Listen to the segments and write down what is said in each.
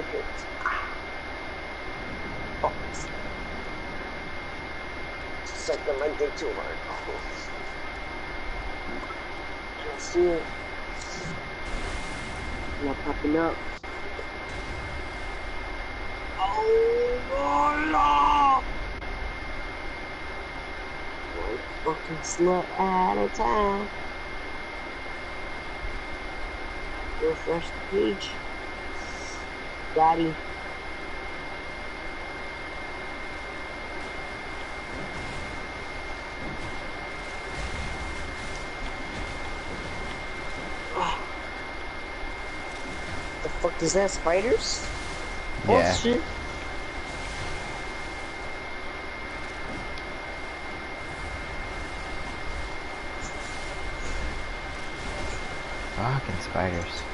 hurts. Oh. Just like the my dick too. Oh. Can't see it. Not popping up. Oh, no! One fucking slut at a time. Refresh the page. Daddy. Oh. The fuck is that? Spiders? Yeah. Fucking spiders.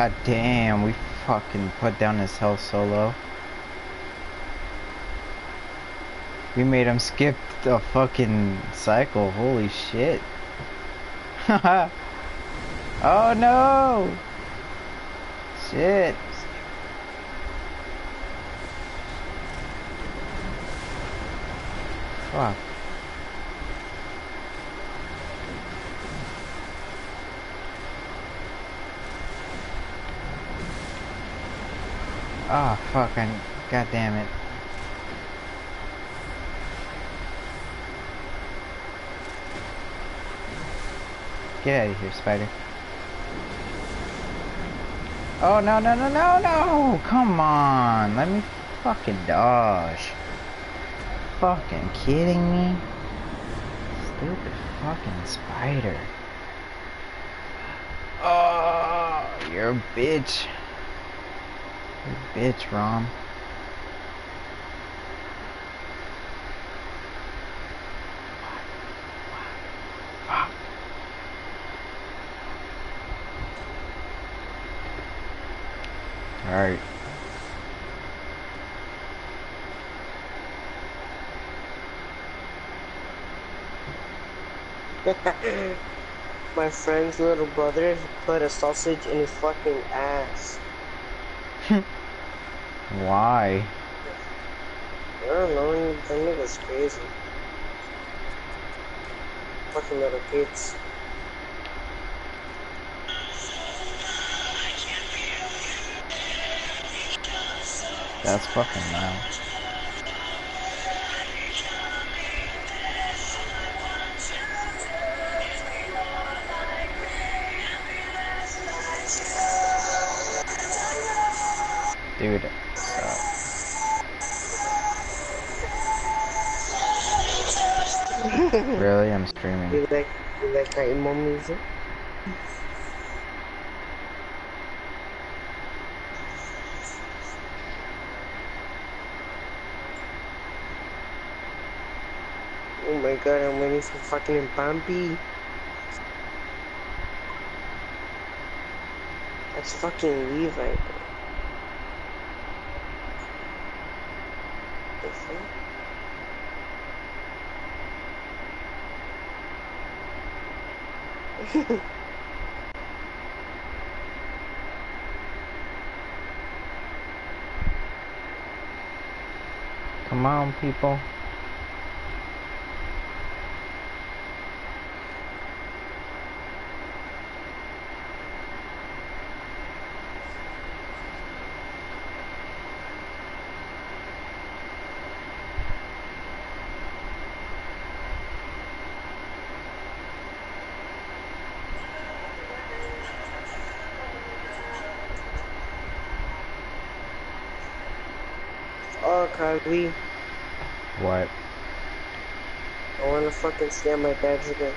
God damn, we fucking put down his health solo. We made him skip the fucking cycle, holy shit. oh no! Shit. Fuck. Oh fuck, I, god damn it. Get out of here, spider. Oh no no no no no! Come on, let me fucking dodge. Fucking kidding me? Stupid fucking spider. Oh, you're a bitch. Bitch, Rom. Alright. My friend's little brother put a sausage in his fucking ass. Why? I don't know, that nigga's crazy. Fucking little kids. That's fucking loud. Dude, really? I'm streaming. You like, you like that emo music? Oh my god, I'm waiting for fucking Bambi. That's fucking Levi. The fuck? Come on, people. Oh, Kylie. What? I wanna fucking my dad's again.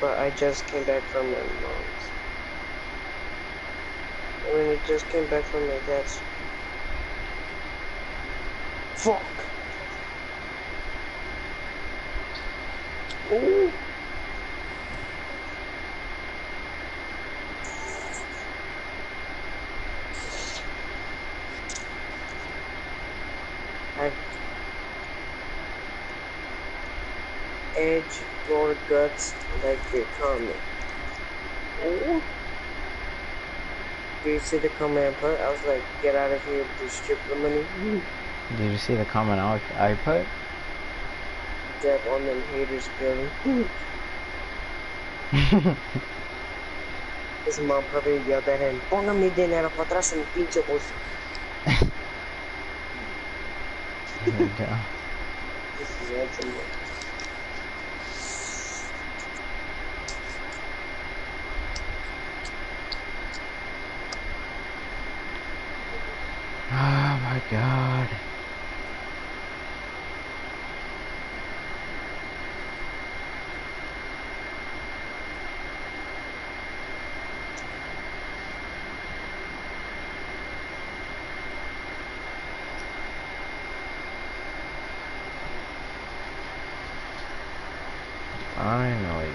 But I just came back from my mom's. I mean, I just came back from my dad's. Fuck! Ooh! Guts like your comment. Ooh. Do you see the comment I put? I was like, get out of here, just strip the money. Did you see the comment I, I put? Dab on them haters, Billy. His mom probably yelled at him, póngame dinero para atrás en pinche bolso. There you go. This is awesome. Oh my god. Finally.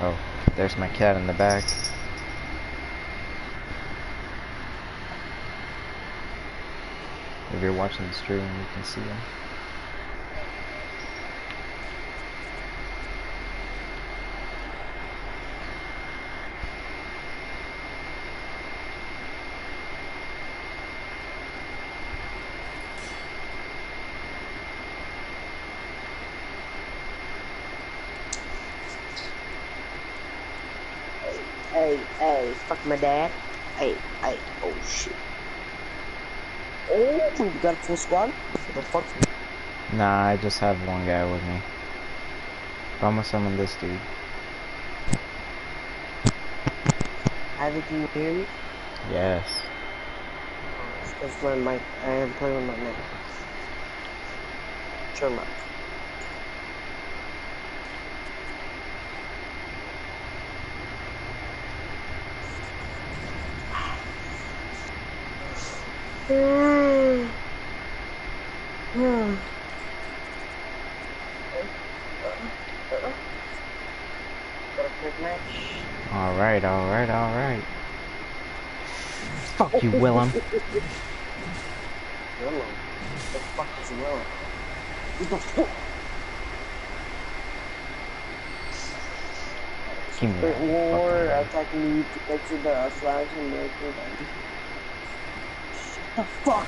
Oh, there's my cat in the back. If you're watching the stream, you can see him. Hey, hey, fuck my dad. Hey, hey, oh shit. Oh, you got a full squad? What the fuck? Nah, I just have one guy with me. But I'm gonna summon this dude. Ivy, can you hear me? Yes. It's my mic. I am playing with my mic. Turn my. Got match. Alright, alright, alright. Fuck you, Willem. Willow. The fuck is Willow? What the fuck? Give me that War attacking you to get to the flash and make it. Shut the fuck!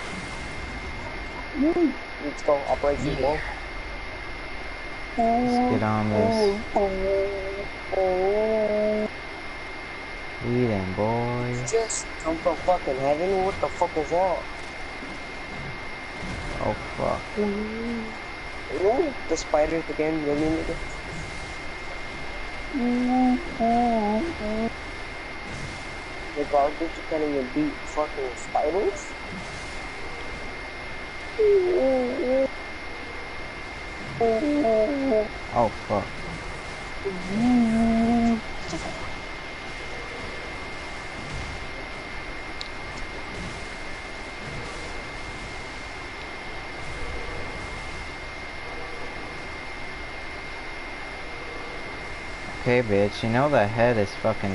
Let's go, Operation Yeah. Let's get on this. Oh, oh, oh. Oh. Eating, boy. Just come from fucking heaven. What the fuck was that? Oh, fuck. Ooh, the spiders again, really nigga. The garbage can't even beat fucking spiders. Oh, fuck. Okay, bitch, you know the head is fucking...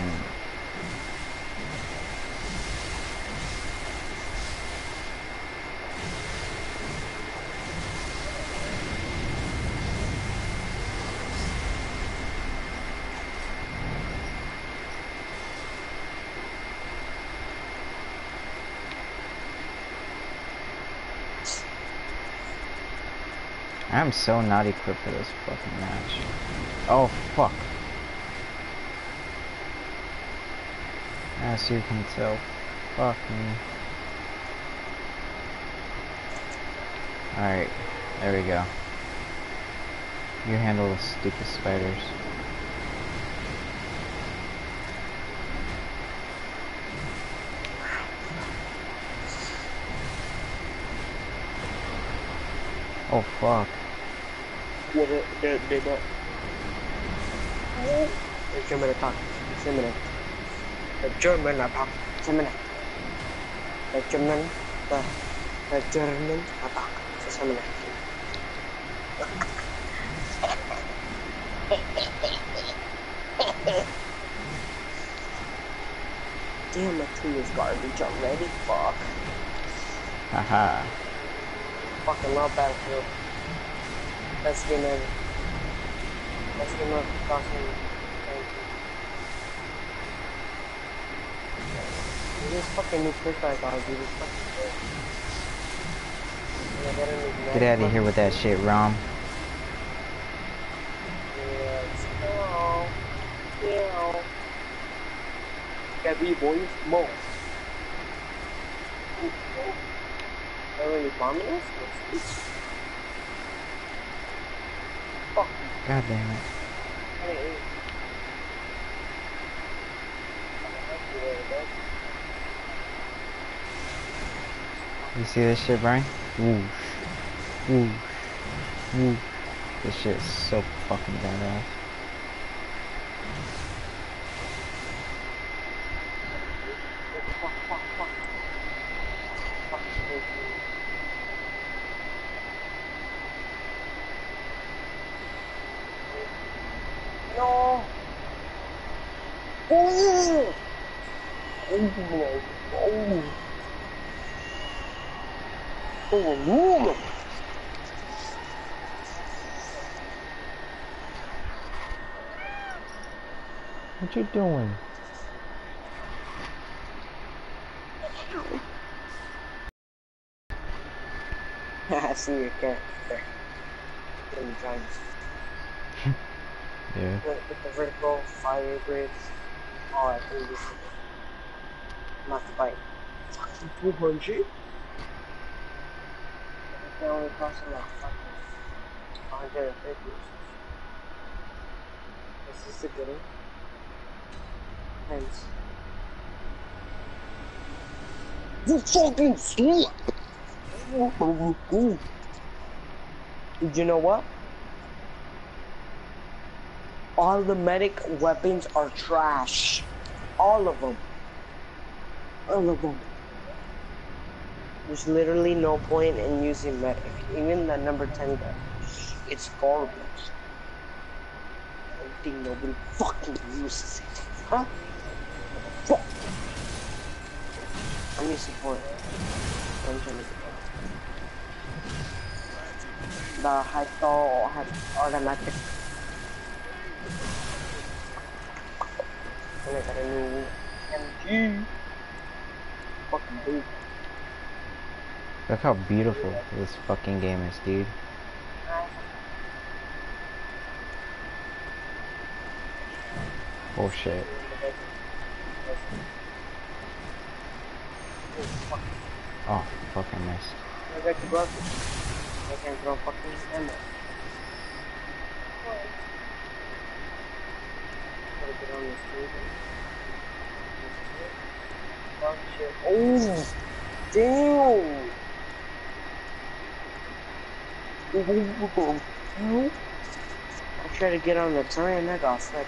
I'm so not equipped for this fucking match. Oh, fuck. As you can tell, fuck me. Alright, there we go. You handle the stupid spiders. Oh fuck. What it did did that? The German attack. Similar. The German attack. Similar. The German the the German attack. Similar. Damn, my team is garbage already. Fuck. Haha. Fucking love Battlefield. Best game ever. Best game of 2019. This fucking new quick I got, dude. Fucking good. And I got a new Get out of here with that shit, Rom. Let's go. Yeah. Gabby boys, mo. Are you bombing us? Fuck. God damn it. You see this shit, Brian? Whoosh. Whoosh. Whoosh. This shit is so fucking badass. Fuck, fuck, fuck. Fuck, fuck. No. Oh. Oh. Oh. Oh. What you doing? I see your cat there. Many times. Yeah. With, with the vertical fire grids. Oh, I think this is not to bite. Fucking 200? They only cost them like fucking 150 This is the good one. Hence. You fucking sleep! Did you know what? All the medic weapons are trash. All of them. All of them. There's literally no point in using medic. Even the number 10 gun. It's garbage. I don't think nobody fucking uses it. Huh? I need support. I'm trying to get the Hypto has automatic. And I got a new MG. Fucking big. Look how beautiful this fucking game is, dude. Oh shit. Oh, fucking missed. I got you broken. I can't throw fucking. Fuck shit. Oh! Damn! I tried to get on the train, I got the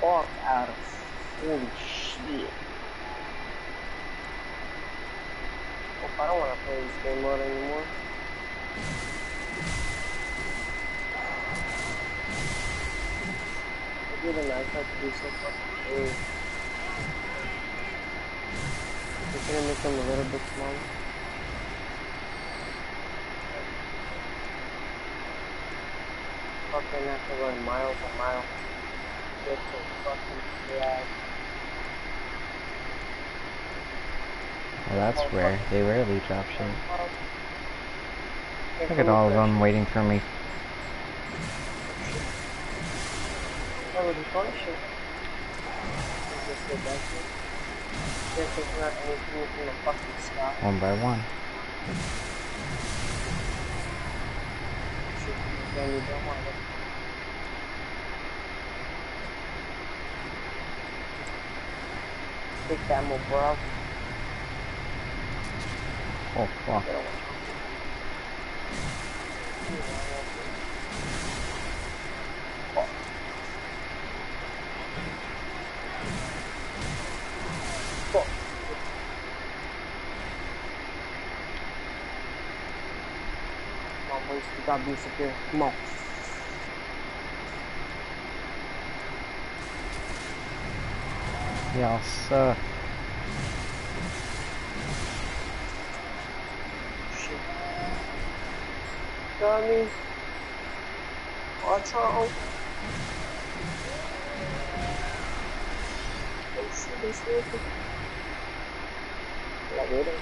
fuck out of. Holy shit. I don't want to play this game mode anymore. I did a nice to be so fucking big. I'm gonna make them a little bit smaller. Fucking have to run miles and miles. Get to fucking flag. Well, that's rare. They rarely drop shit. Look at all of them waiting for me. That would be fun shit. Just get Oh fuck. They don't want gotta be secure. Come on. Y'all suck. Shit. Me. Watch out. Oh shit, this vehicle. La vera.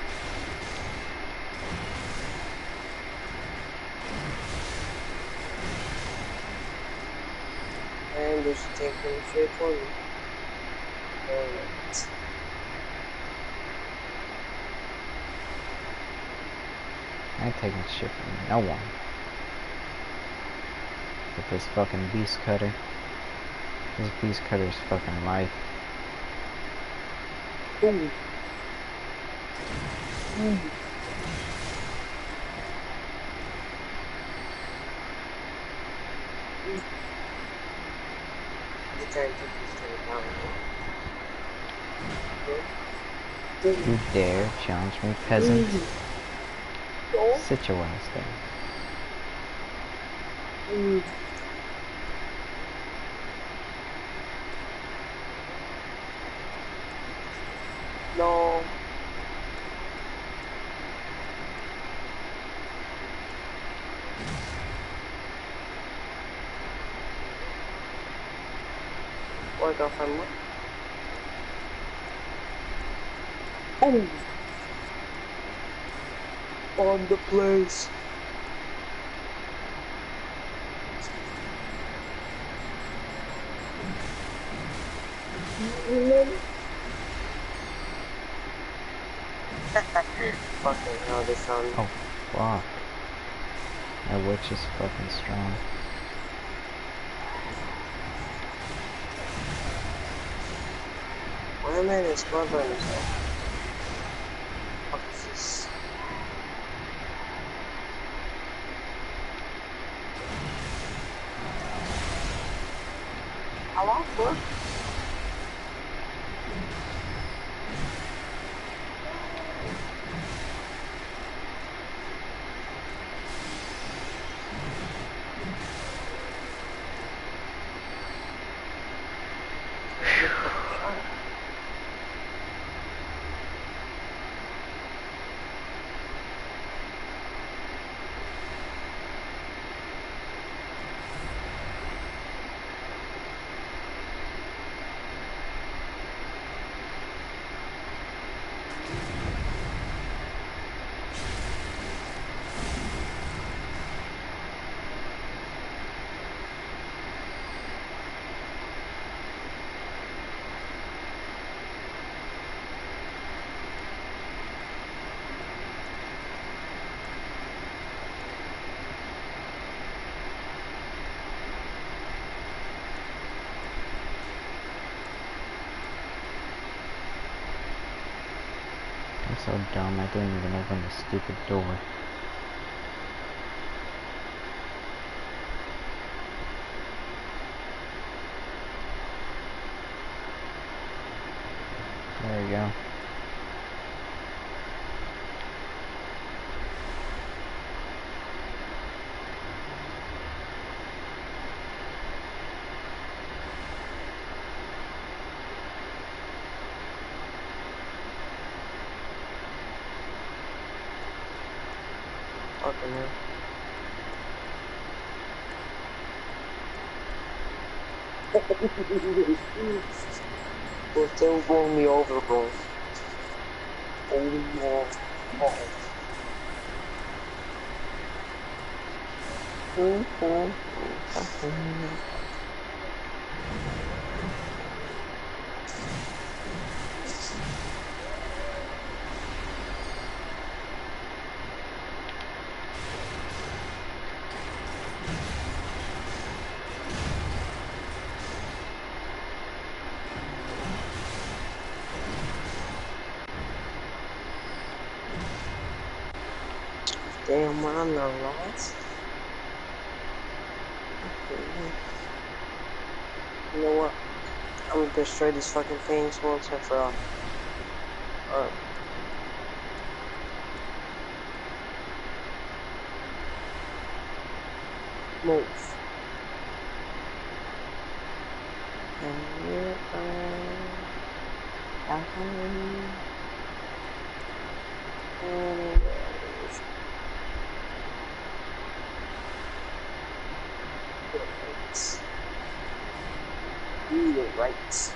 And there's a tank coming straight for me. Alright. I ain't taking shit from no one. With this fucking beast cutter. This beast cutter's fucking life. Ooh. Ooh. You dare challenge me, peasant? Sit your ass down. Mm. No. Or go for more. Oh. On the place. Fucking hell, this sound. Oh, fuck. That witch is fucking strong. Man is covering himself. Fuck is this? How long for? I'm dumb, I didn't even open the stupid door. There we go. Fucking hell. We're still going me over, bro. Oh my god. Damn, we're on the lost. You know what? I'm gonna destroy these fucking things once and for all. Alright. Move. And you are behind. And right. You're right.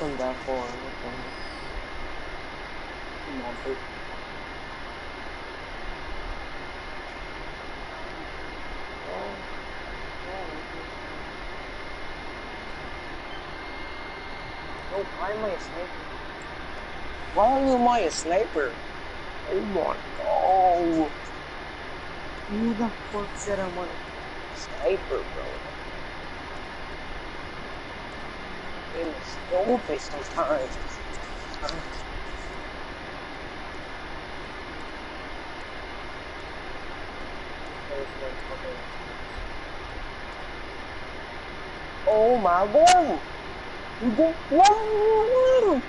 Me from that. Okay. Come on. Oh, why am I a sniper? Why am I a sniper? Oh my god. Who the fuck said I'm a sniper, bro? Oh my god! You!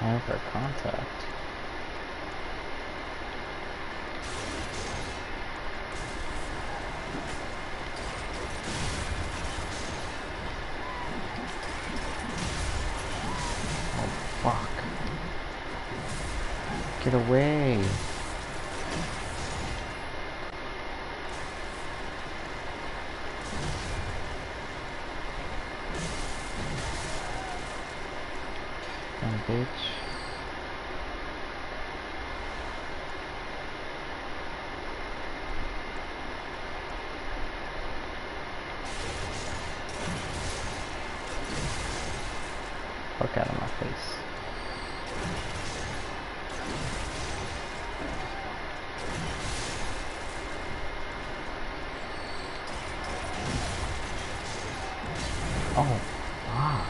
Time for contact. Oh fuck. Get away. Dumb bitch. Fuck out of my face. Oh, fuck.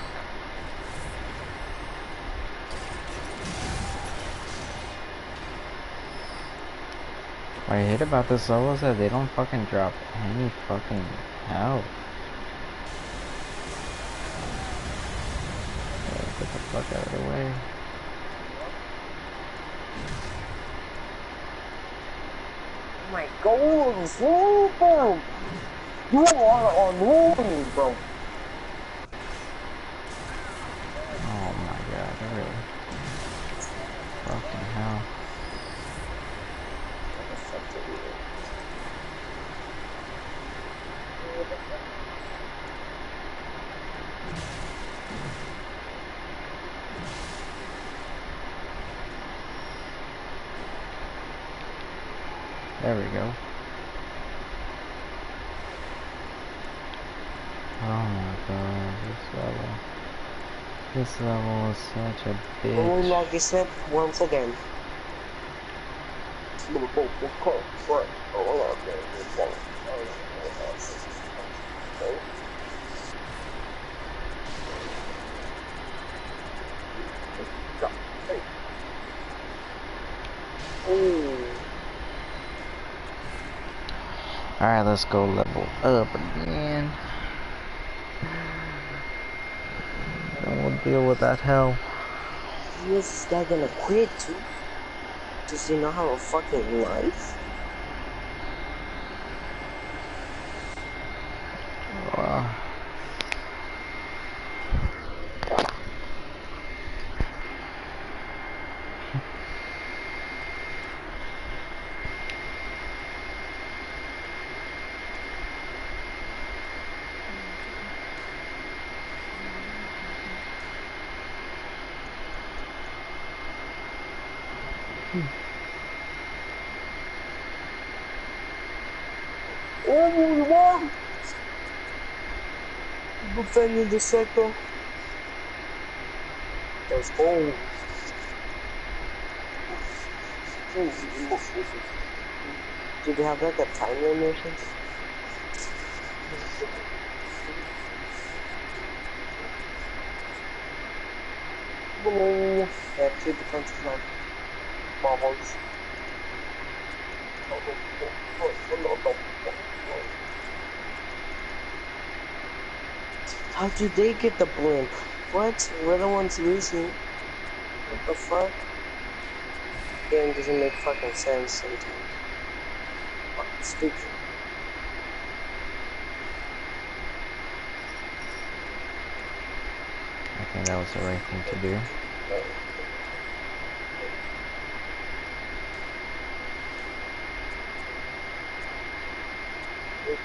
What I hate about the is that they don't fucking drop any fucking. Yeah, get the fuck out of the way. My god, super! You are annoying, bro. Oh my god, really? Fucking hell. What the fuck did we do? There we go. Oh my god, this level. This level is such a bitch. Oh, bitch. Lucky Slip once again. Alright, let's go level up again. And we'll deal with that hell. This guy gonna quit too? Does he not have a fucking life? Uh, Oh, you won! The sector. Let's. Do they have like a time limit? Boom. Yeah, two defensive line. Marbles. How do they get the blimp? What? We're the ones losing. What the fuck? Game doesn't make fucking sense sometimes. Fucking stupid. I think that was the right thing to do.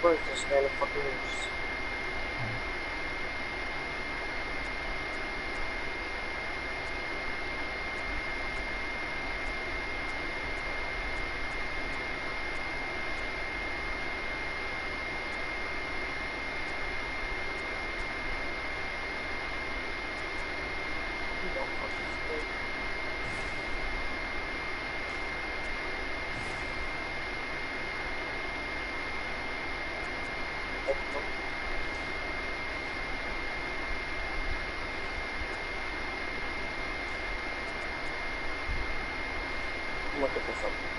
Broke this man of fucking loose. Look at this up.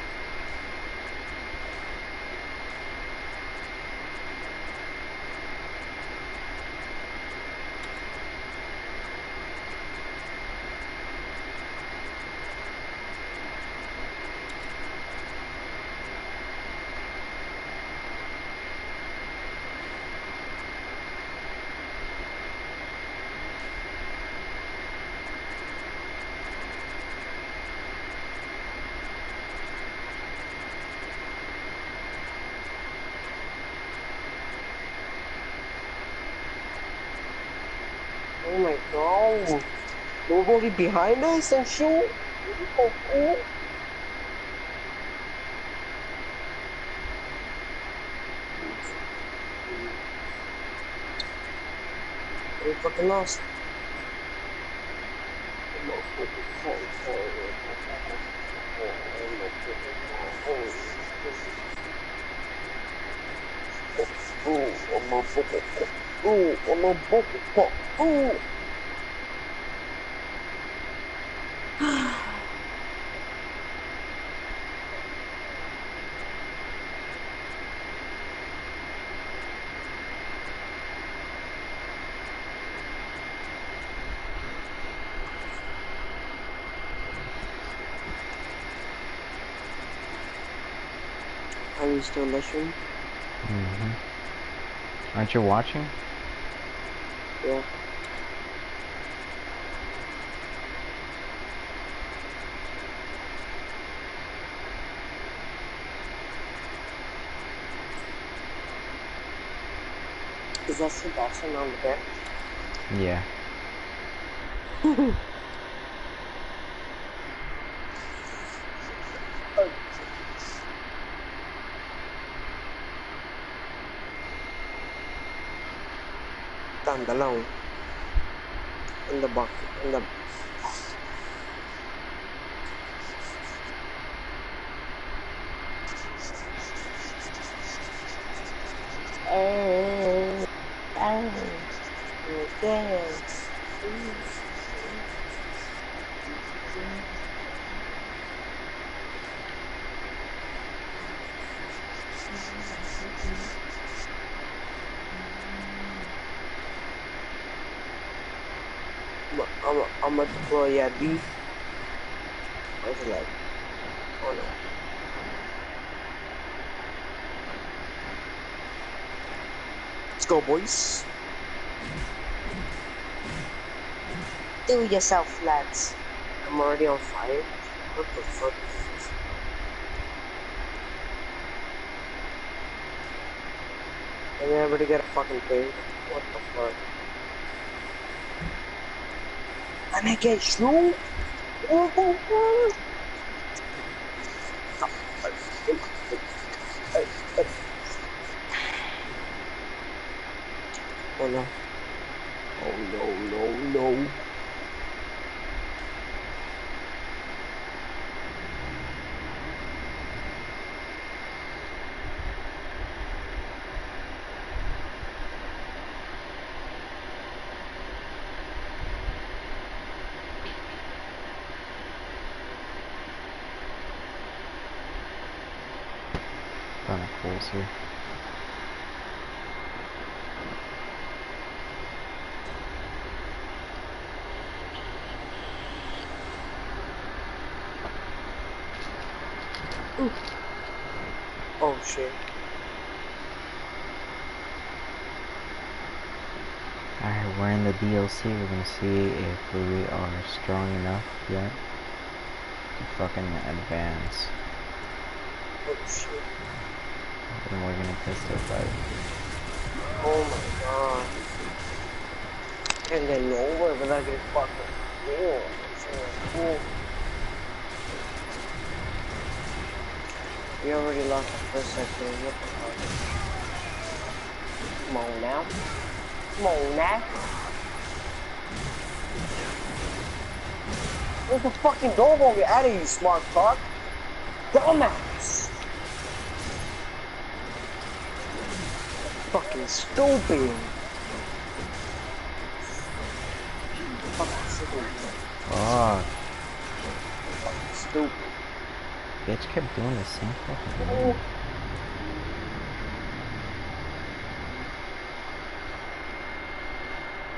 God. Nobody behind us and shoot? Oh, cool. We fucking lost. Ooh, I'm a fucking Ooh, I'm a fucking Ooh. Are still listening? hmm Aren't you watching? Yeah. Is that Sebastian on the bench? Yeah. The low. In the bucket. In the. Oh, oh, yes. I'm I'm Deploy yeah B. What's it like? Oh no. Let's go, boys. Do yourself, lads. I'm already on fire. What the fuck is this? And everybody get a fucking thing. What the fuck? Can I get through? Oh no. The DLC. We're gonna see if we are strong enough yet to fucking advance. Oh shit. And we're gonna pistol fight. Oh my god. And then nowhere but I get fucking. So cool. We already lost the first sector. What the fuck? Come on now. Come on now. Where's a fucking door won't get out of you, smart fuck? Dumbass! Fucking stupid. Fuck. Fucking stupid. Bitch kept doing the same fucking thing.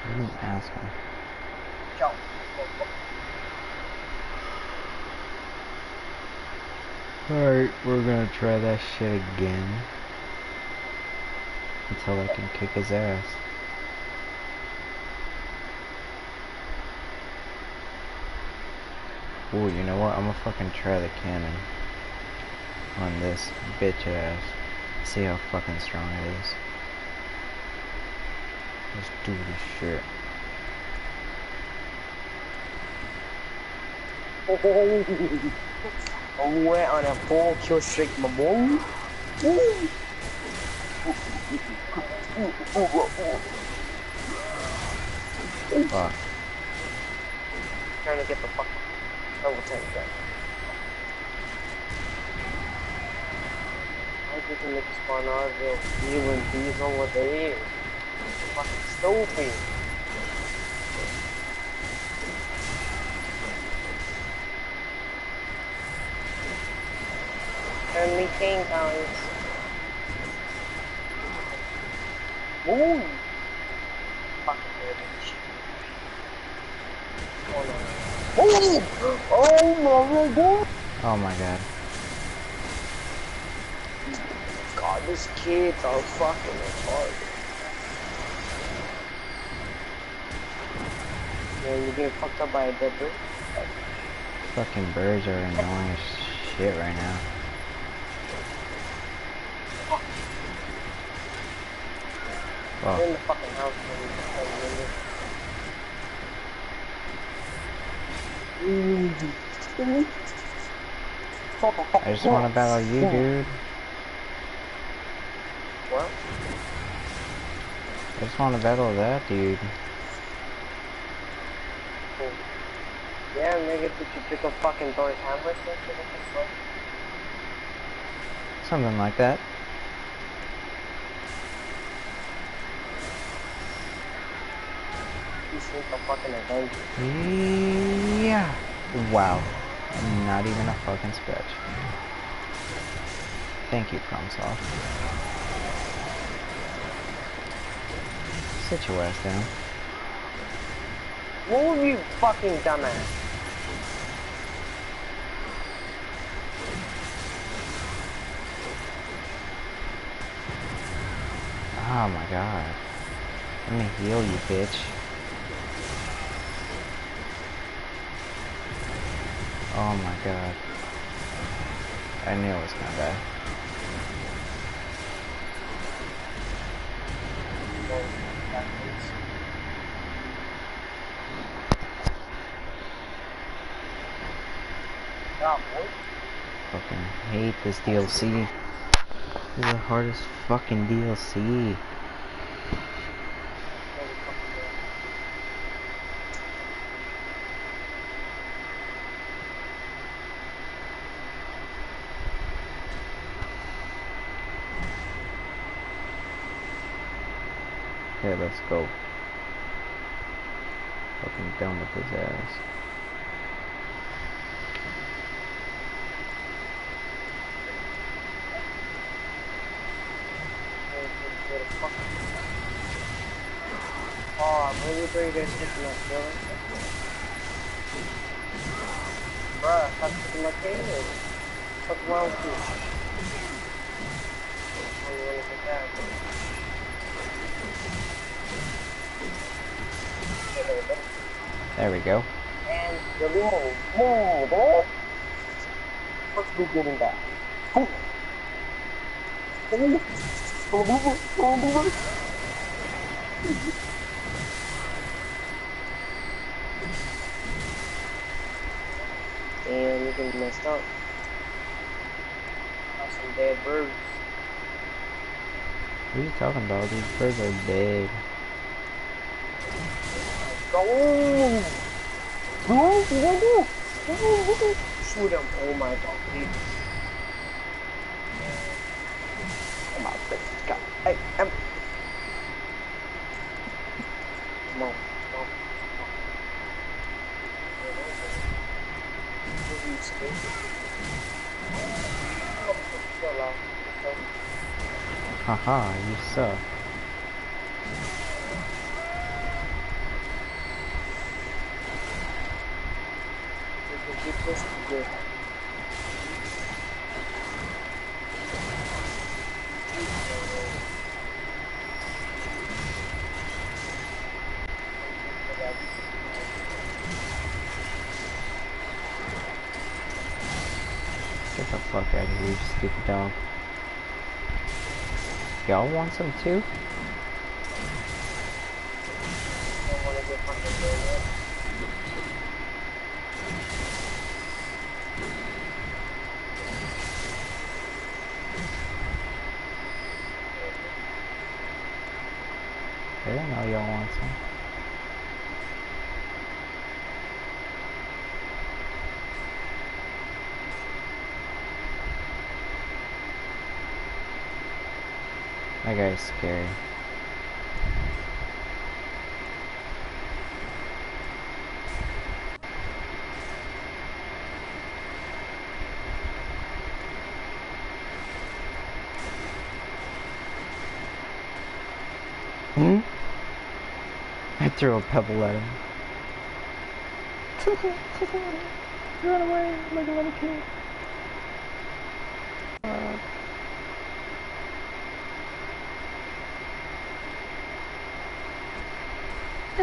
I didn't ask him. Yo. Alright, we're gonna try that shit again. Until I can kick his ass. Ooh, you know what? I'm gonna fucking try the cannon. On this bitch ass. See how fucking strong it is. Let's do this shit. I went on a four kill streak, my boy. Woo. Fuck. Trying to get the fuck level 10 gun. How did you make spawn out of you and these over there? Fucking stupid. Only thing, guys. Ooh. Fucking bitch. Oh no. Oh! Oh my god! Oh my god. God, these kids are fucking retarded. Yeah, you're getting fucked up by a dead bird? Fucking birds are annoying as shit right now. You're Oh, in the fucking house when you fucking window. I just want to battle you, dude. What? I just want to battle that dude. Yeah, nigga, did you pick up fucking Doris Hamlet and shit? What the fuck? Something like that. You think a fucking. Yeah. Wow. Not even a fucking scratch. Thank you, FromSoft. Sit your ass down. Move, you fucking dumbass. Oh my god. Let me heal you, bitch. Oh my god. I knew I was gonna die. Fucking hate this DLC. This is the hardest fucking DLC. Here, let's go. Fucking done with his ass. Oh, I'm really bring this shit to my feelings. Bruh, stop taking my cane. What's wrong with you? Oh, you wanna get that? Okay, there we go. There we go. And the little boom, boom. Let's be getting boom, boom, boom. Damn, you getting messed up. Got some dead birds. What are you talking about? These birds are dead. Go! Go! Go! Go! Go! Oh my god. Come on? Oh, chill out. Okay. Haha, you suck. Keep this good. Get the fuck out of here, stupid dog. Y'all want some too? Don't wanna get fucking dead yet. I didn't know y'all want some. Scary. Hmm? I threw a pebble at him. Run away like a little kid.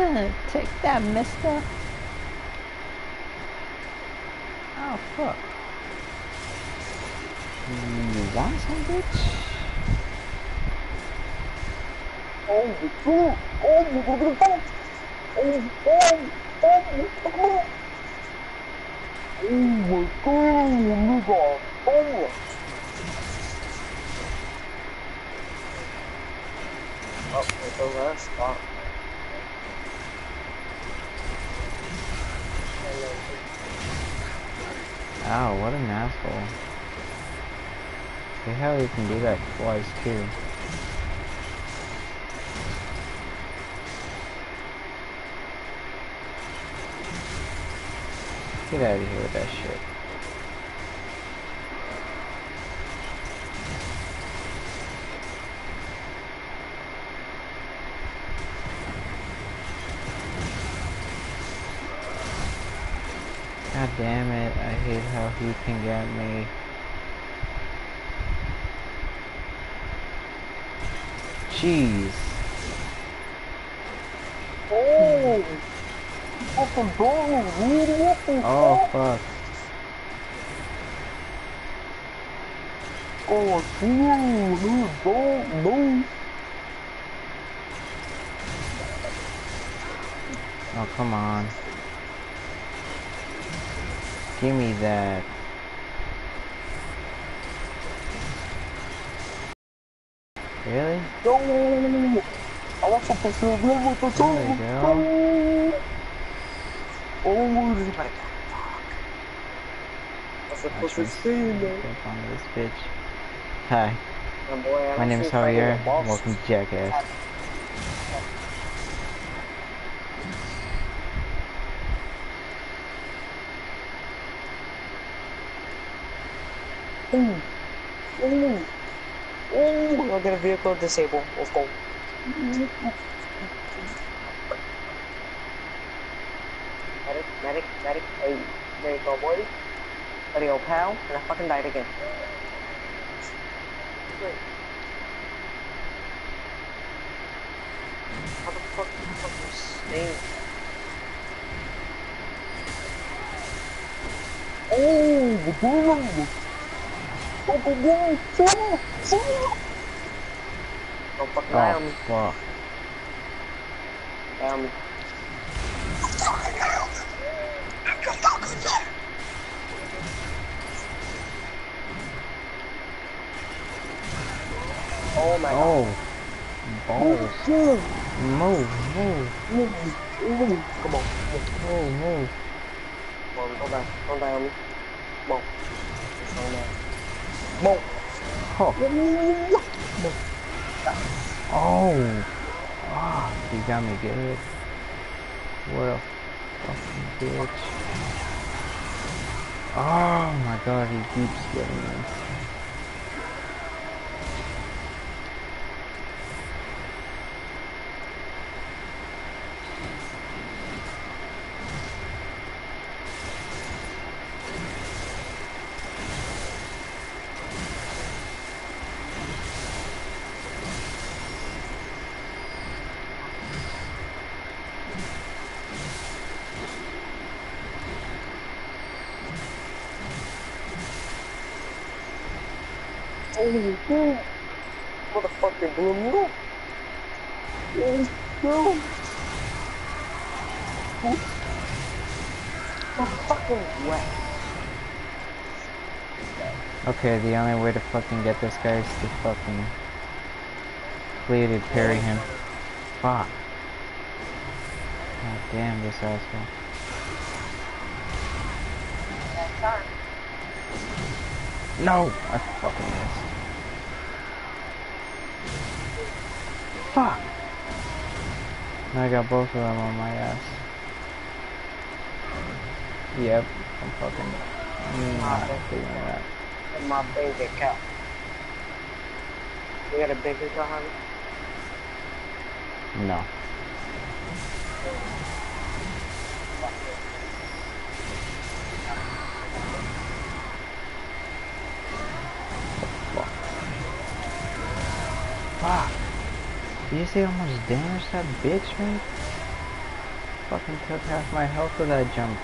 Take that, mister. Oh, fuck. Mm, you want some, bitch? Oh, my God! Oh, my God! Oh, my God. oh, my God. oh, my oh, oh my God, nigga! Oh! Oh, it's the last spot. Ow, what an asshole. See how he can do that twice, too. Get out of here with that shit. God damn it, hate how he can get me. Jeez. Oh! Fucking ball, dude! What the Oh fuck? Oh, dude, dude, don't move. Oh come on. Give me that. Really? No! I want some pussy again with the There we. Oh, this is my. That's a pussy this. scene, man. On this bitch. Hi, My boy, I my name is Javier. Welcome to Jackass. Ooh. Ooh. Ooh. I'll get a vehicle disable. Let's go. Medic, medic, medic. Hey, there you go, boy. There you go, pal. And I fucking died again. Wait. How the fuck fuck you? Oh, boom! Oh, boom, boom! Fire! Fire! Don't fucking die on me. Oh, fuck. Die on me. Oh my god. Oh. Balls. Move, Move, move, move, move. Come on, move. move, move. Come on, don't die. Don't die on me. Die. Come on. Oh. Oh. Ah, you got me good. A fucking bitch. Oh my god, he keeps getting me. Oh, no. Motherfucker blew me up. No. Oh. I'm fucking wet. Okay, the only way to fucking get this guy is to fucking clear to parry him. Fuck. God damn this asshole. No! I fucking missed. Fuck! Now I got both of them on my ass. Yep, I'm fucking not doing that. my bank account. You got a bank account, honey? No. Did you see how much damage that bitch made? Fucking took half my health with that jump.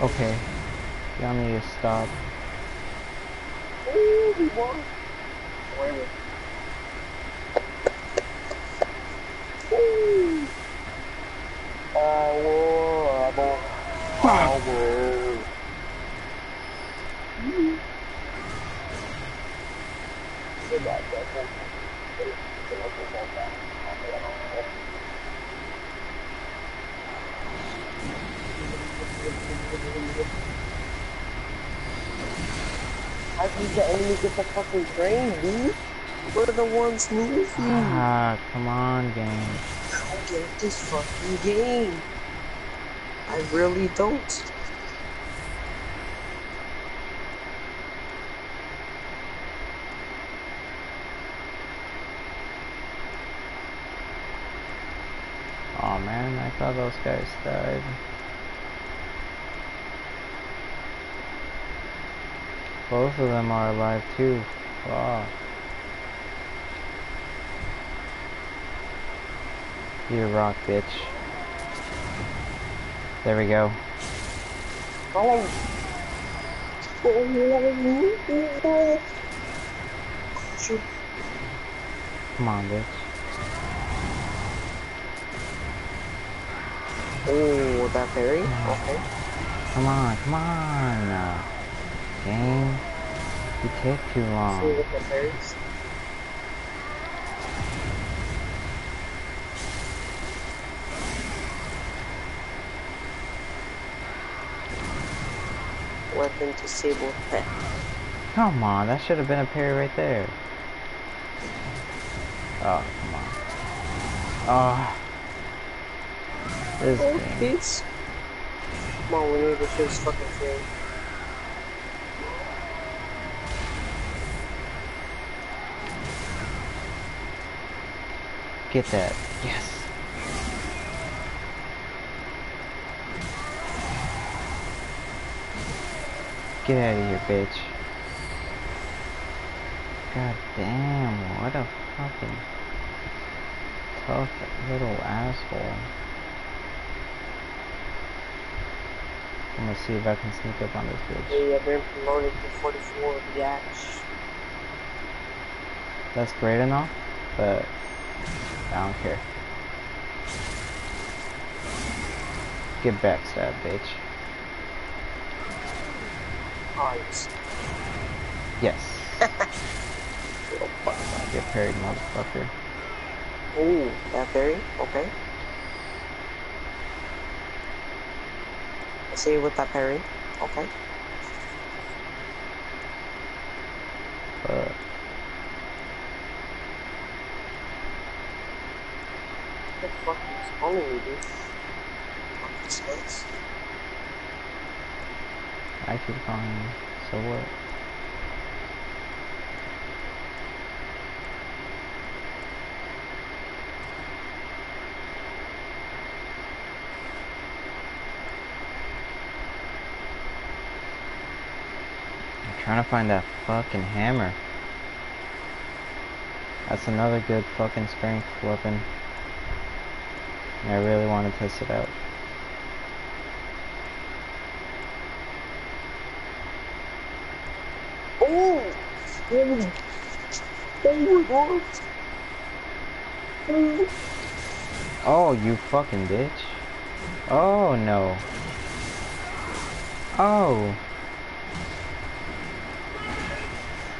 Okay. Y'all need to stop. He won. Power, job, Jeff. How did the enemy get the fucking train, dude? We're the ones losing. Ah, come on, game. I don't get this fucking game. I really don't. Oh man, I thought those guys died. Both of them are alive too. Fuck. You rock, bitch. There we go. Oh. Come on, bitch. Oh, that fairy? Okay. Come on, come on. Game. You take too See long. with the. Weapon disabled pet. Come on, that should have been a parry right there. Oh, come on. Oh. This Oh, game. Come on, we need to fix fucking thing. Get that. Yes. Get out of here, bitch. God damn, what a fucking tough little asshole. I'm gonna see if I can sneak up on this bitch. Hey, I've been promoted to 44 reacts. That's great and all, but I don't care. Get backstab, bitch. Nice. Yes. Little. Get parried, motherfucker. Ooh, that parry? Okay. I see you with that parry. Okay. But What the fuck is calling you, dude? Fucking sluts. I keep calling you. So what? I'm trying to find that fucking hammer. That's another good fucking strength weapon. I really want to test it out. Oh! Oh! Oh my god! Oh! Oh, you fucking bitch. Oh, no. Oh.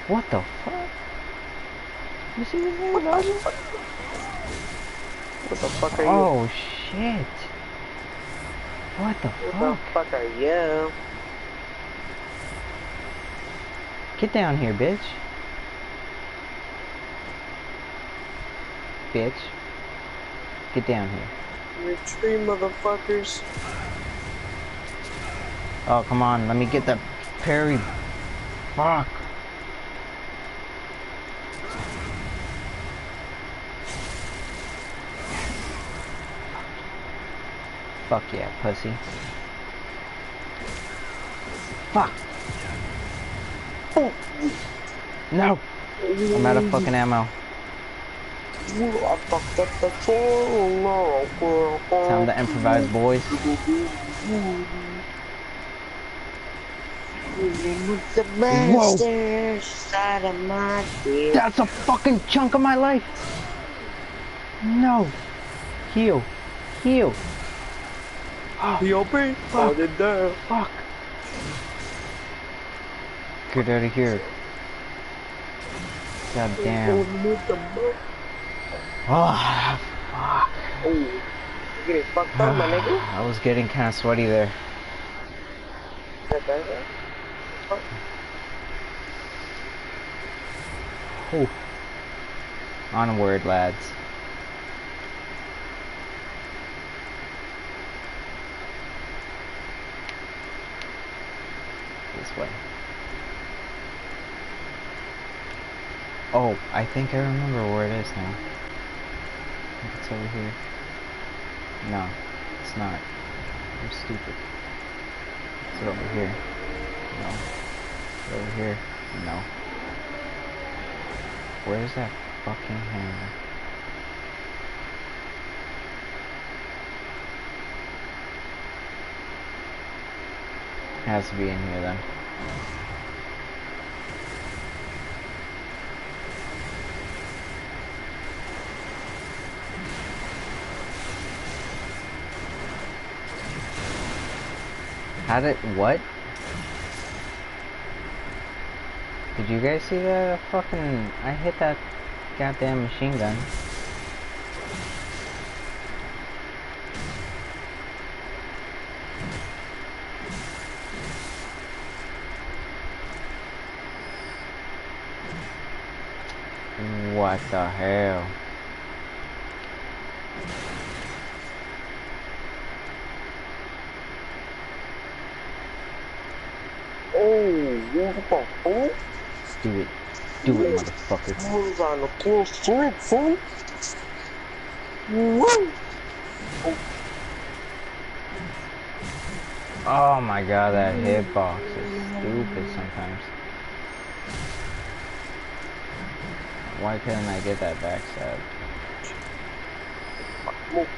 What the fuck? You see this What the fuck? What the fuck are you? Oh, shit. What the What fuck? the fuck are you? Get down here, bitch. Bitch. Get down here. Retreat, motherfuckers. Oh, come on. Let me get that parry. Fuck. Fuck yeah, pussy. Fuck. Oh! No. I'm out of fucking ammo. I fucked up the phone. Time to improvise, boys. With the masters side of my dick. That's a fucking chunk of my life. No. Heal. Heal. Oh, P.O.P. Fuck. Hold it down. fuck. Get out of here. God damn. Oh, fuck. Oh, fucked up, my nigga? I was getting kind of sweaty there. Oh. Onward, lads. This way. Oh, I think I remember where it is now. It's over here. No, it's not. I'm stupid. Is it over here? No. Is it over here? No. Where's that fucking hammer? Has to be in here then. How did what? Did you guys see that fucking I hit that goddamn machine gun? What the hell? The fuck? Let's do it. Do it, motherfucker. Moves on the kill streak, son. Woo! Oh my god, that hitbox is stupid sometimes. Why couldn't I get that backstab? Move.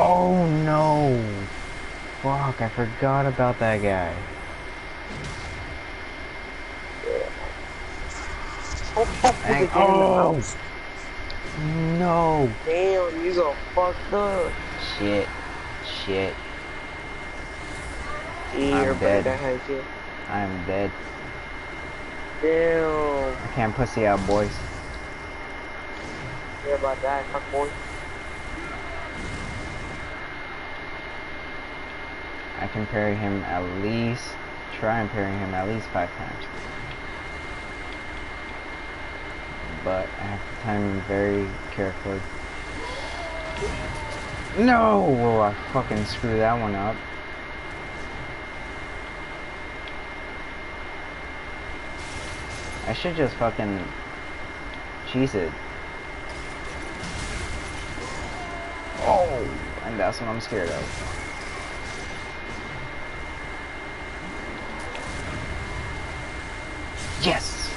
Oh no! Fuck, I forgot about that guy. Oh, Dang- with the damn oh. No! Damn, you got fucked up. Shit. Shit. You're dead. better have you. I'm dead. Damn. I can't pussy out, boys. Yeah, about that, fuck boy. Can parry him at least, try and parry him at least five times. But I have to time him very carefully. No! Whoa, I fucking screwed that one up. I should just fucking cheese it. Oh, and that's what I'm scared of. Yes!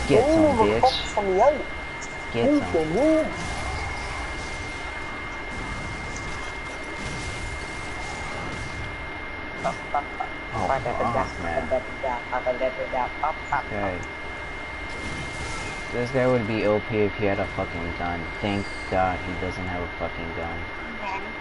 Get some, bitch. from the other. Get Move some. move. Oh, fuck, oh, man. Okay. This guy would be OP if he had a fucking gun. Thank God he doesn't have a fucking gun. Ooh.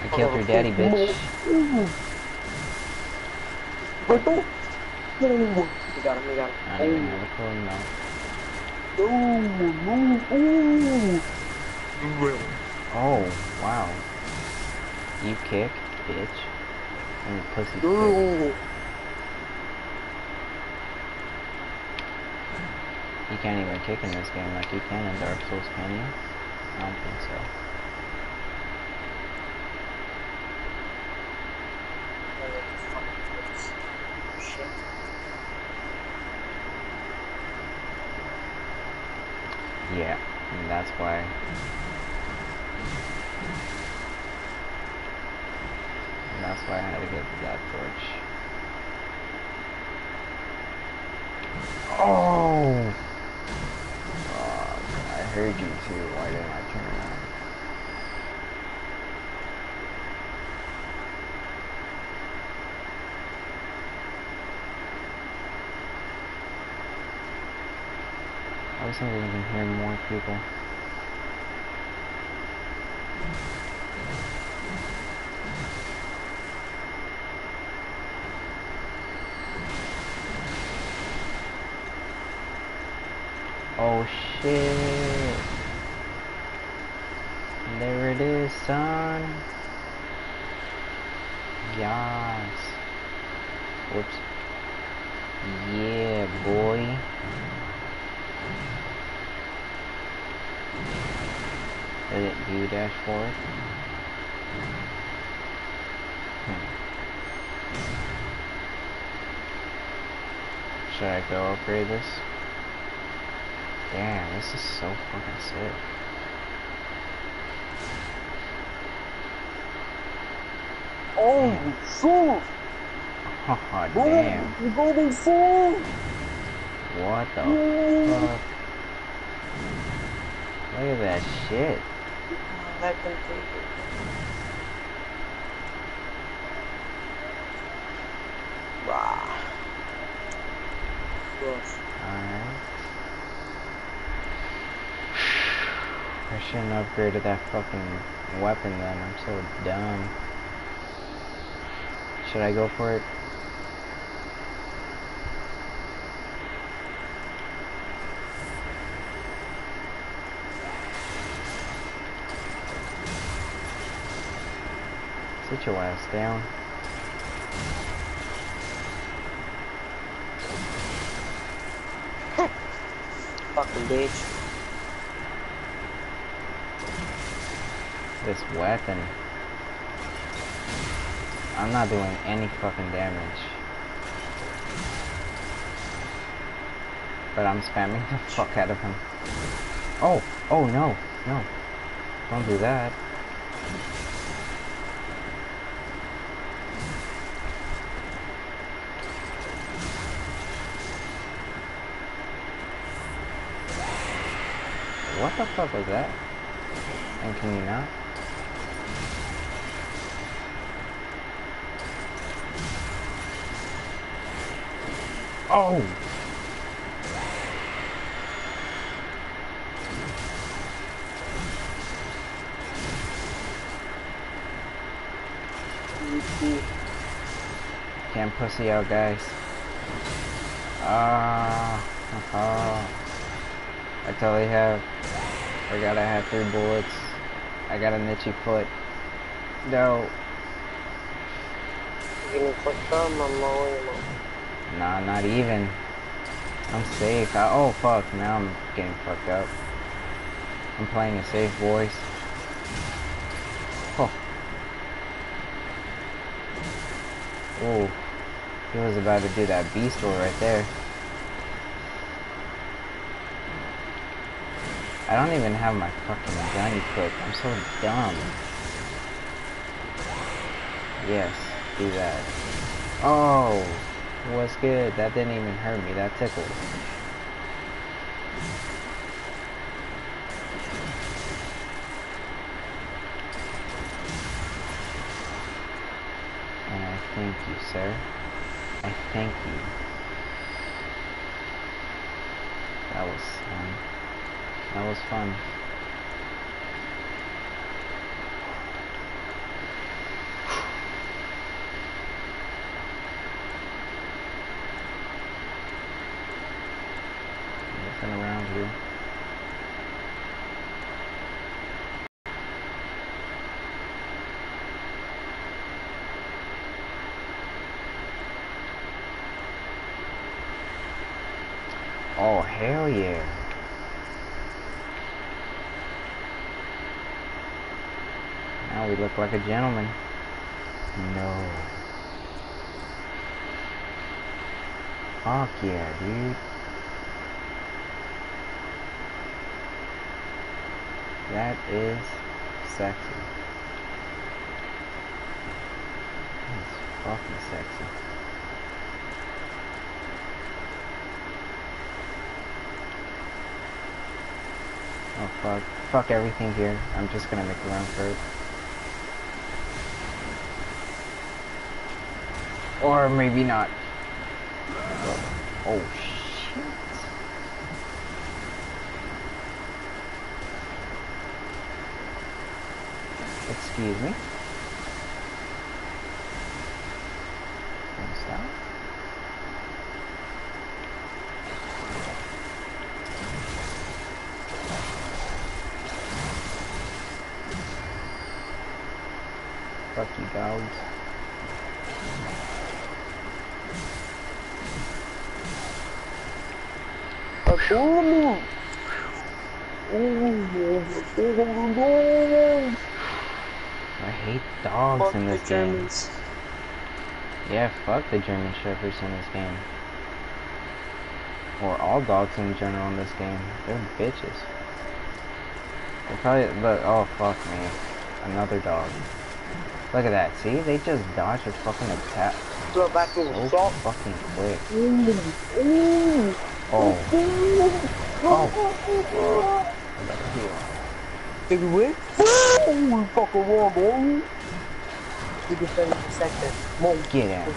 I killed your daddy, bitch. We got him, we got I don't even him. have a clue, no. Ooh, ooh, ooh. Oh, wow. You kick, bitch. And pussy. You can't even kick in this game like you can in Dark Souls, can you? I don't think so. Shit. Yeah, why. And that's why I had to get that torch. Oh! Fuck, I heard you too. Why didn't I turn around? I was thinking we can hear more people. Oh shit. There it is, son. Yes. Whoops. Yeah, boy. Is it Dash forward? Hmm. Should I go upgrade this? Damn, this is so fucking sick. Oh, shoot! Oh, damn. You golden fool! What the Yeah. fuck? Look at that shit. Can take it. Yes. Alright. I shouldn't have upgraded that fucking weapon then. I'm so dumb. Should I go for it? Your ass down. Fucking bitch. This weapon. I'm not doing any fucking damage. But I'm spamming the fuck out of him. Oh, oh no, no. Don't do that. The fuck was that? And can you not? Oh! Can't pussy out, guys. Ah, uh, uh, I totally have. I have three bullets. I got an itchy foot. No. Nah, not even. I'm safe. I, oh fuck, now I'm getting fucked up. I'm playing it safe, boys. Oh. Oh. He was about to do that beast roll right there. I don't even have my fucking gun equipped. I'm so dumb. Yes, do that. Oh, what's good? That didn't even hurt me. That tickled. And I thank you, sir. I thank you. That was fun. That was fun. Nothing around here. Oh, hell yeah. Now we look like a gentleman. No. Fuck yeah, dude. That is sexy. That's fucking sexy. Oh fuck. Fuck everything here. I'm just gonna make a run for it. Or maybe not. Oh, shit. Excuse me. Stop. Fuck you dogs. I hate dogs fuck in this game. Germans. Yeah, fuck the German Shepherds in this game. Or all dogs in general in this game. They're bitches. They probably, look, oh fuck me. Another dog. Look at that, see? They just dodge a fucking attack. Throw back to so salt. fucking quick. Ooh. Ooh. Oh. Oh. Big win. Oh, fucking war, boy. You defend the sector. Mom. Get out.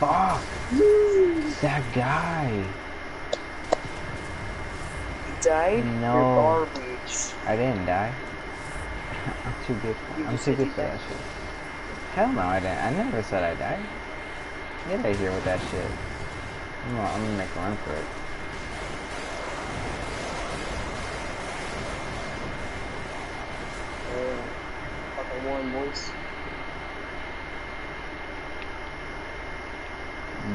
Fuck. That guy. You died? No. You're. I didn't die. I'm too good. You I'm too good for that shit. Hell no, I didn't. I never said I died. Get out of here with that shit. I'm gonna, I'm gonna make a run for it. Uh, fucking one boys.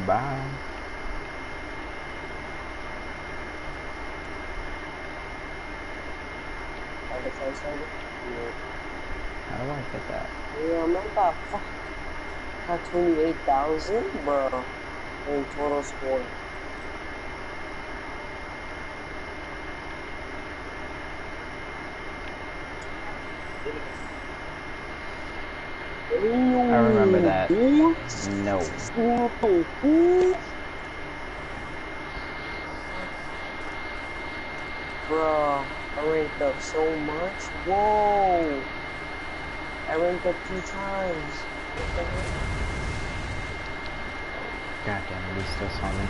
Bye. All the time started. Yeah. How do I get that? Yeah, man, got fuck. Got 28,000, bro. In total score. Remember that. No. Bro, I ranked up so much. Whoa! I ranked up two times. God damn it, he still saw me.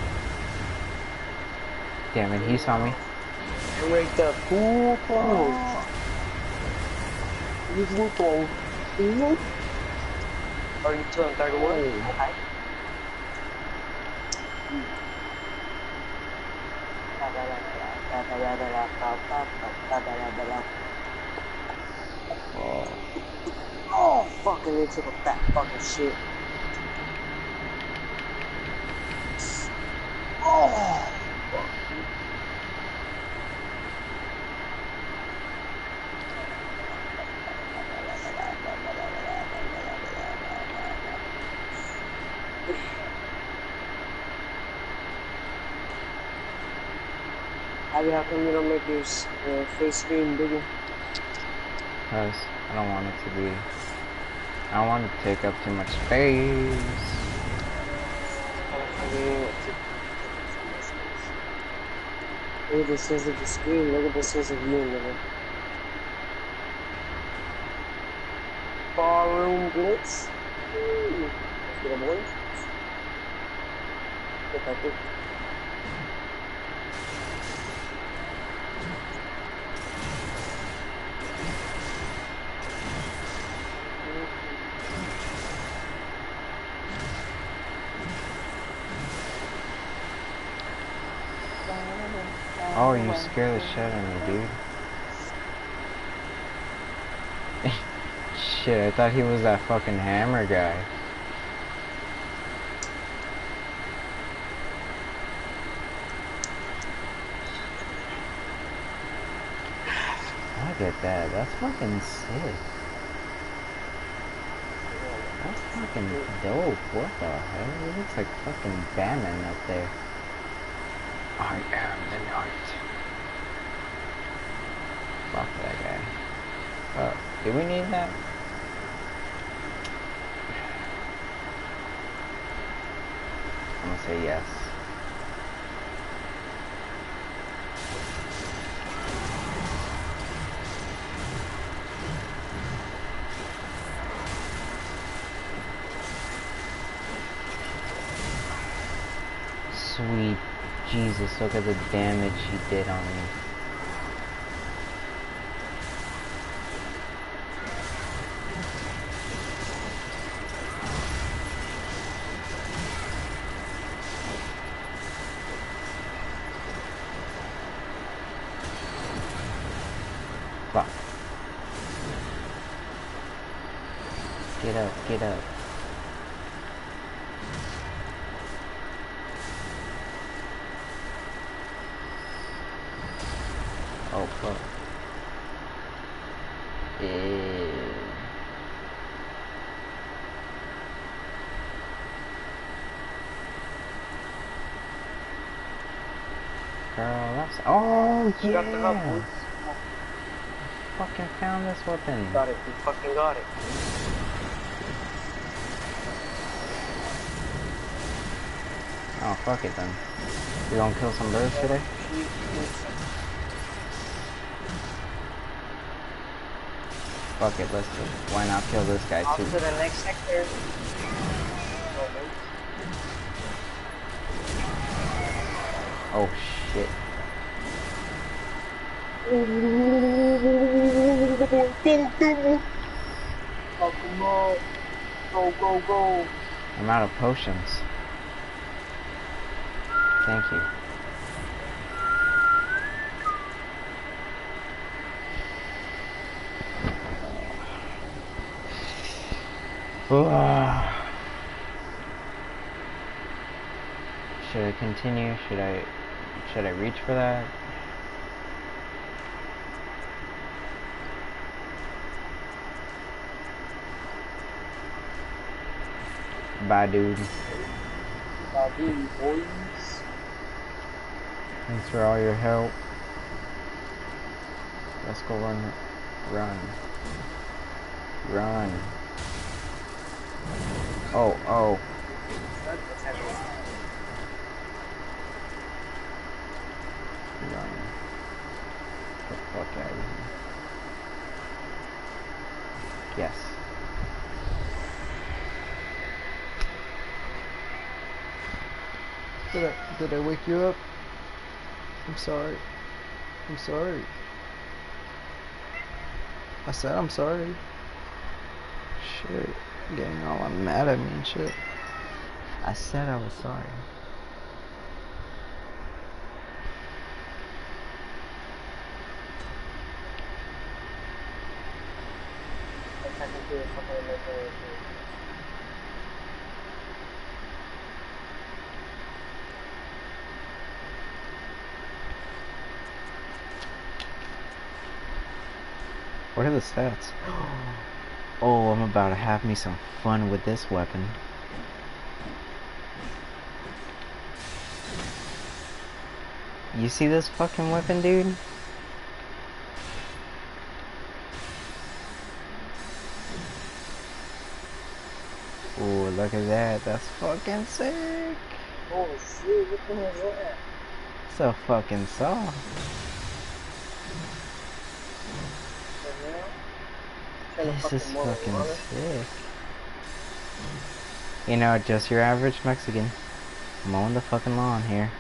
Damn it, he saw me. I ranked up two times. This look long. Are you two and third one? Okay. Oh. Oh, fucking they took a fat fucking shit. Oh, fuck. Abby, how come you don't make your uh, face screen bigger? Cause I don't want it to be. I don't want it to take up too much space. Look at the size of the screen. Look at the size of you, nigga. Barroom Blitz. Ooh. Get a boy. That thing. Oh, you scare the shit out of me, dude. shit, I thought he was that fucking hammer guy. Look at that. That's fucking sick. That's fucking dope. What the hell? It looks like fucking Batman up there. I am the knight. Fuck that guy. Uh, do we need that? I'm gonna say yes. Sweet Jesus, look at the damage he did on me. Fuck. Get up, get up. Oh fuck. Ew. Girl, that's oh You got the yeah. boys. Fucking found this weapon. Got it. You fucking got it. Oh fuck it then. You gonna kill some birds today? Fuck it, let's just why not kill this guy Off too? to the next sector. Oh shit. Go, go. Go, go, go. I'm out of potions. Thank you. Should I continue? Should I should I reach for that? Dude. Thanks for all your help. Let's go run. Run. Run. Oh, oh. Run. The fuck out of here. Yes. Did I, did I wake you up? I'm sorry. I'm sorry. I said I'm sorry. Shit. Getting all mad at me and shit. I said I was sorry. I'm technically a fucking American. What are the stats? Oh, I'm about to have me some fun with this weapon. You see this fucking weapon, dude? Oh, look at that. That's fucking sick. Oh shit, what the hell is that? It's a fucking saw. The hell? Trying to This is fucking mow fucking lawn? sick. You know, just your average Mexican. Mowing the fucking lawn here.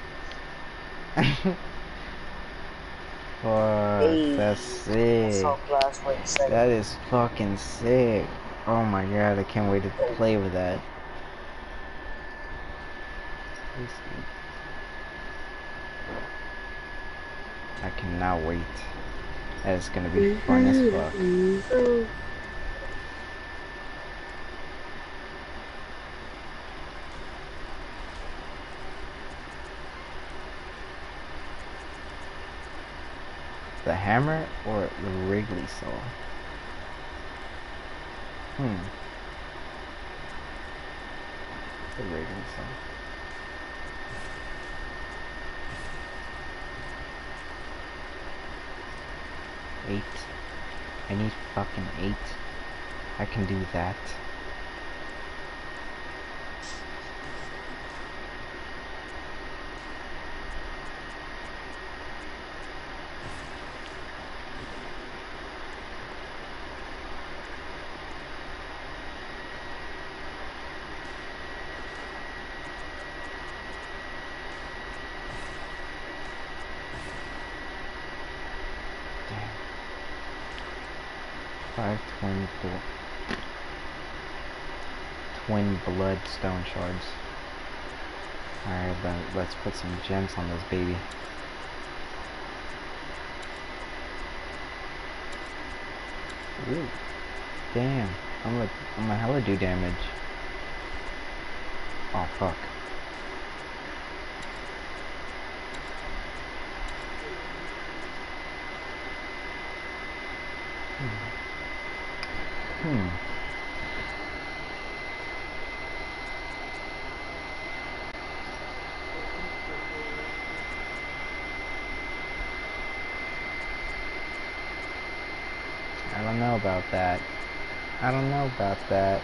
Fuck, Hey, that's sick. saw glass like second. That is fucking sick. Oh my god, I can't wait to play with that. I cannot wait. That is gonna be fun as fuck. Hammer or the Whirligig saw? Hmm. The Whirligig saw. Eight. I need fucking eight. I can do that. Damn. Five twin bl- twin bloodstone shards. Alright, but let's put some gems on this baby. Ooh. Damn. I'm gonna I'm gonna hella do damage. Oh fuck. Hmm. I don't know about that. I don't know about that.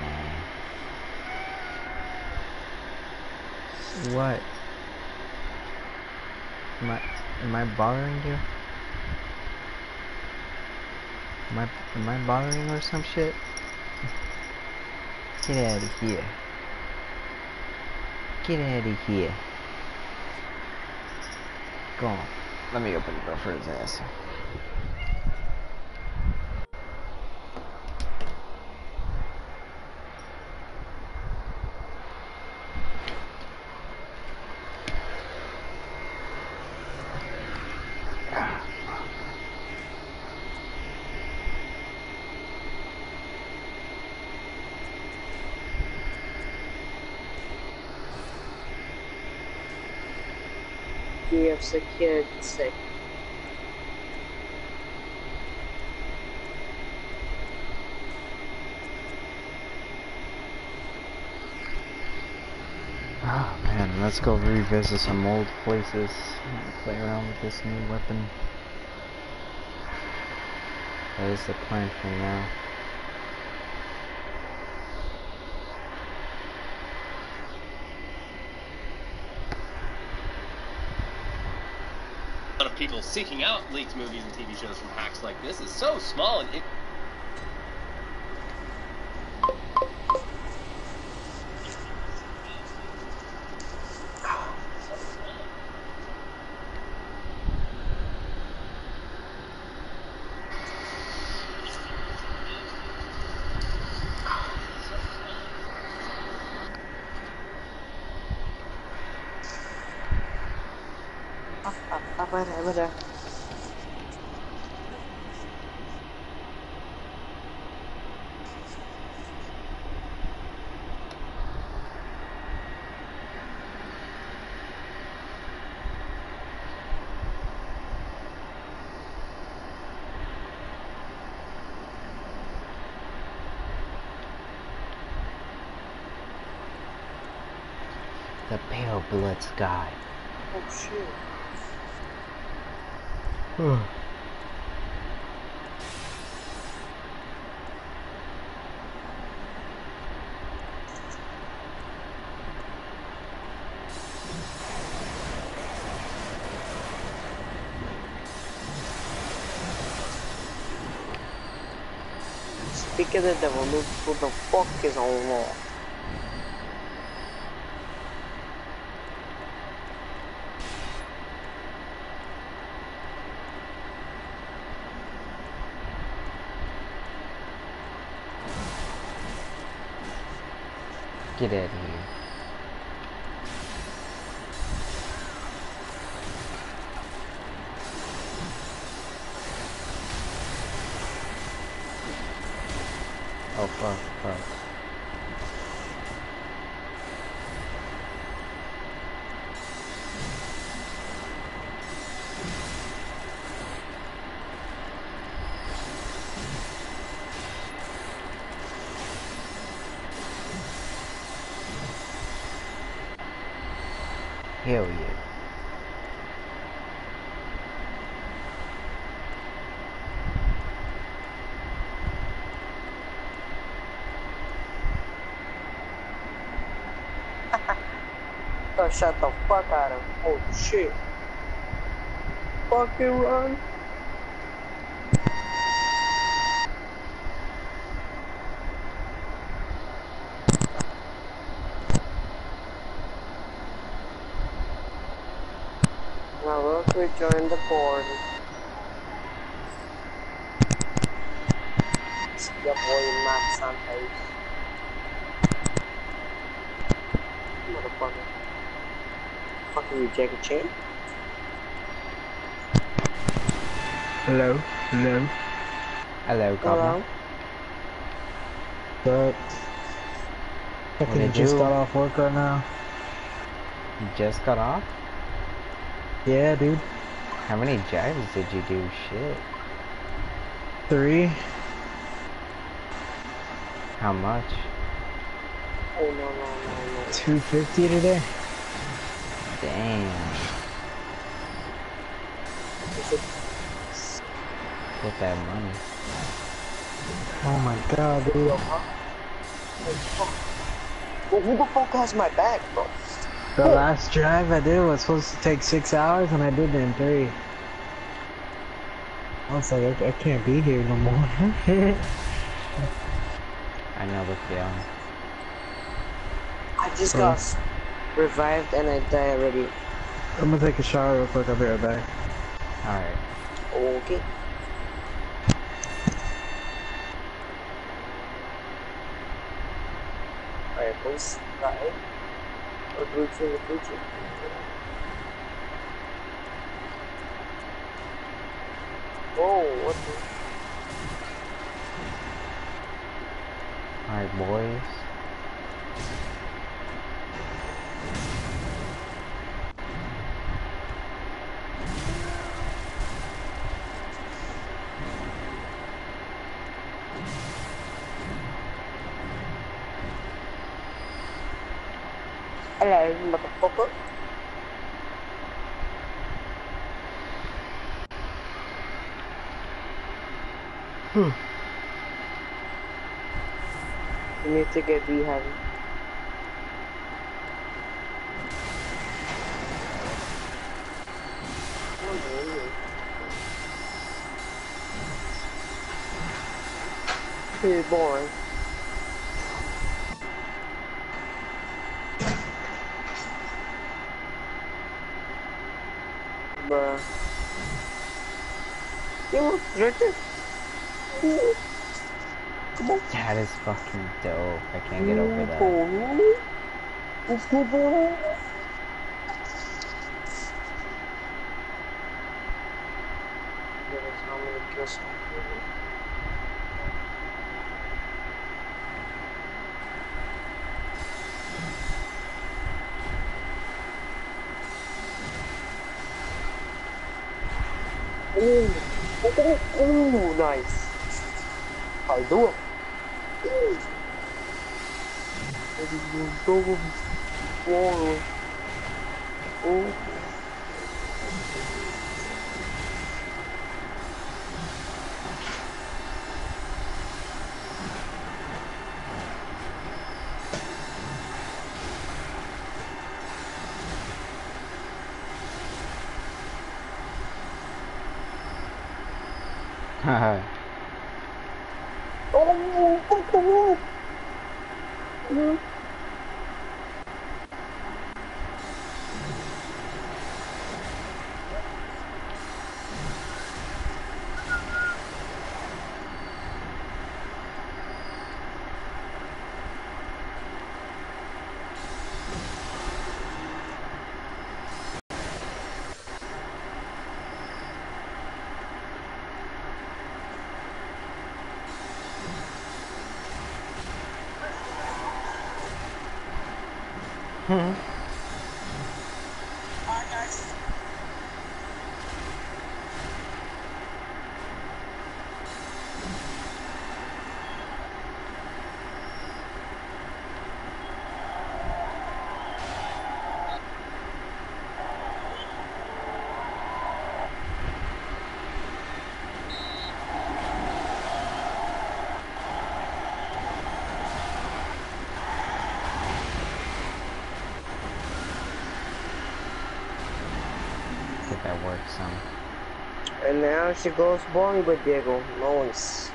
Nah. What? Am I, am I bothering you? Am I, am I bothering or some shit? Get out of here. Get out of here. Go. Let me open the door for his ass. We have secured six. Oh man, let's go revisit some old places and play around with this new weapon. That is the plan for now. A lot of people seeking out leaked movies and TV shows from hacks like this is so small and it, Apa dah, apa dah. The pale blood sky. Oh shit. Speak of the devil, look who the fuck is on law. Get out of here. Oh fuck, fuck. Hell yeah. Shut the fuck out of him. Oh shit. Fucking run. Now real quick, join the board. It's your boy Matt Santos. Motherfucker. Fucking you, Jackie Chan. Hello, hello. Hello, Governor. Hello. But I What think you just do? got off work right now. You just got off? Yeah, dude. How many jabs did you do? Shit. Three. How much? Oh no no no no. 250 today. Damn. Is Get that money. Oh my god, dude. Well, who the fuck has my bag, bro? The last drive I did was supposed to take six hours and I did it in three. I was like, I, I can't be here no more. I know the feeling. I just Bro. got s- revived and I die already. I'm gonna take a shower real quick. I'll be right back. Alright. Okay. Alright, boys. Right. Or Gucci in the future. Whoa, what the? Alright, boys. Hello, motherfucker. Hmm. You need to get heavy. Pretty boring. Bruh. Yo, right there. Ooh. Come on. That is fucking dope. I can't get over that. that. Let's go, boy. how many kills Ooh, ooh, ooh, nice. How you doing? Ooh. What are you doing? Whoa. Ooh. Haha. Oh, oh, oh, oh. Hmm. Get that work some. And now she goes bowling with Diego. Nice.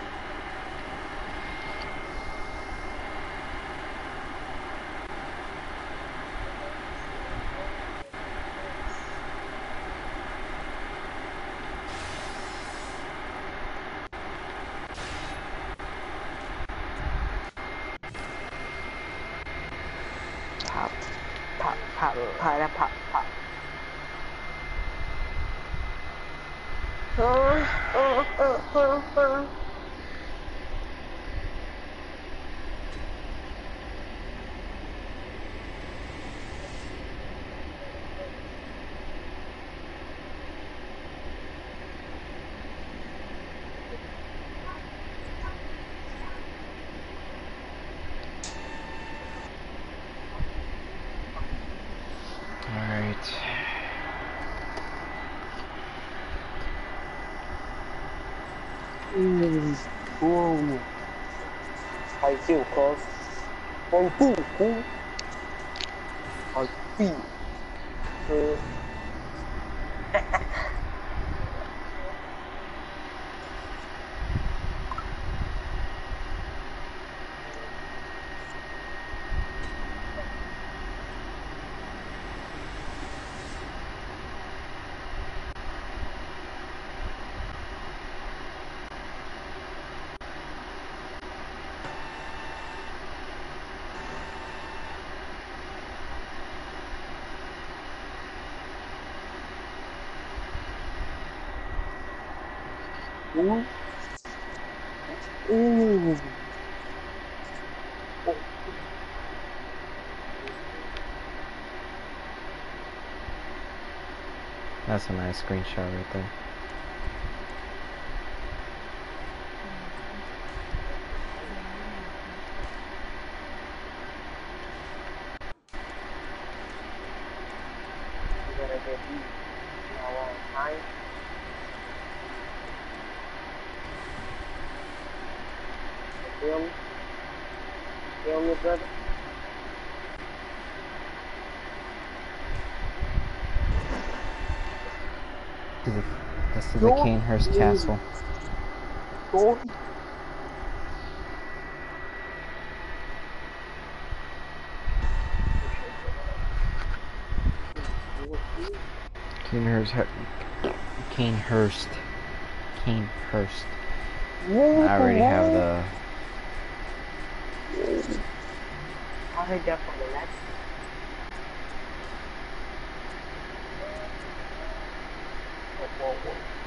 Pop, pop, pop, pop, pop, pop. Uh, uh, uh, uh, uh. Alright. Mm. Whoa. How you feel, cuz? How you feel, cool? How you feel? Uh, Ooh. Ooh. That's a nice screenshot right there. You gotta get these. Now, uh, time. You feel me? Feel me, brother? This is, this move. Castle. Don't. Cainhurst. Cainhurst. Cainhurst. I already have the. I heard that from the last. Whoa, whoa, whoa.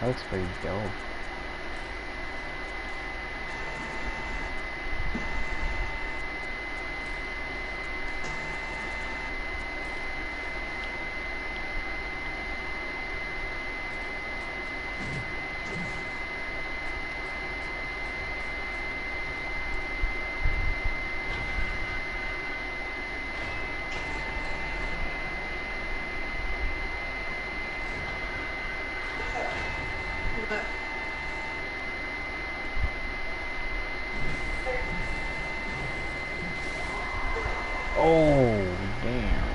That looks pretty dope. Oh, damn.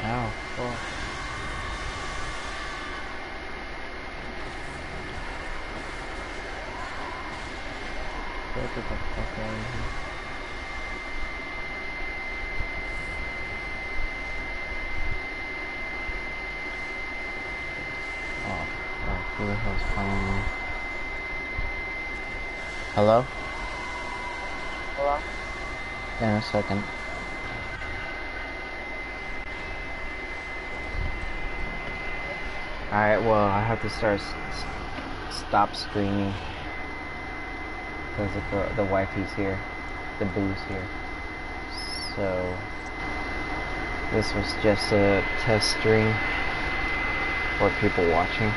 Ow, fuck. Get the fuck out of here. Oh, fuck. Who the hell's calling me? Hello? Hello? In a second. Alright, well, I have to start stop screaming. Because the, the wifey's here. The boo's here. So, this was just a test stream for people watching.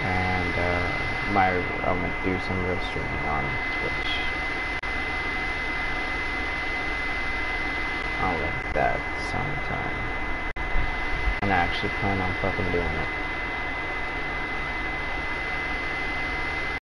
And, uh, I'm gonna do some real streaming on Twitch. I'll link that sometime. And I actually plan on fucking doing it.